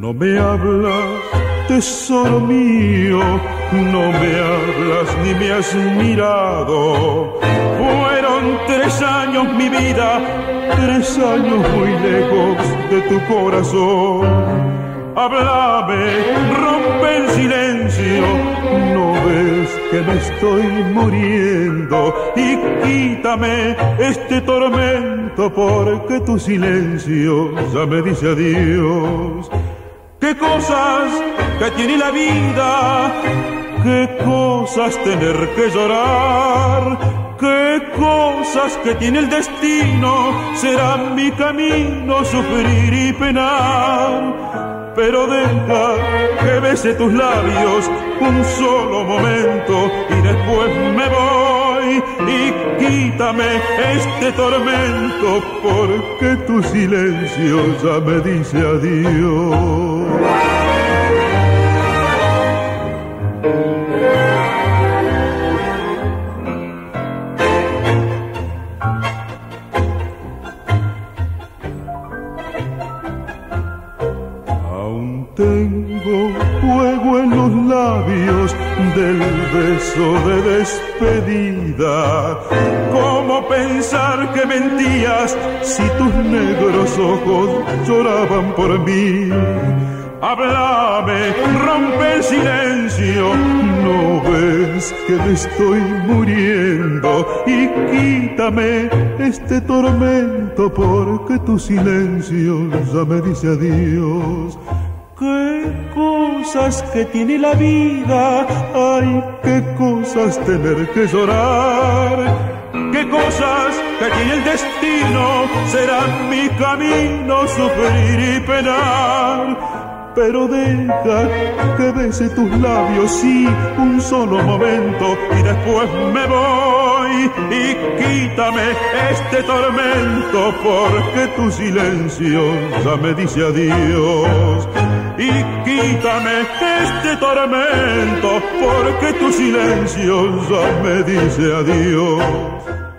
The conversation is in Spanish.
No me hablas, tesoro mío, no me hablas ni me has mirado. Fueron tres años mi vida, tres años muy lejos de tu corazón. Háblame, rompe el silencio que me estoy muriendo y quítame este tormento porque tu silencio ya me dice adiós. Qué cosas que tiene la vida, qué cosas tener que llorar, qué cosas que tiene el destino, será mi camino sufrir y penar pero deja que bese tus labios un solo momento y después me voy y quítame este tormento porque tu silencio ya me dice adiós. Del beso de despedida. ¿Cómo pensar que mentías si tus negros ojos lloraban por mí? Háblame, rompe el silencio, no ves que me estoy muriendo y quítame este tormento porque tu silencio ya me dice adiós. Qué cosas que tiene la vida, ay, qué cosas tener que llorar. Qué cosas que tiene el destino, será mi camino sufrir y penar. Pero deja que bese tus labios, sí, un solo momento, y después me voy. Y quítame este tormento, porque tu silencio ya me dice adiós y quítame este tormento, porque tu silencio ya me dice adiós.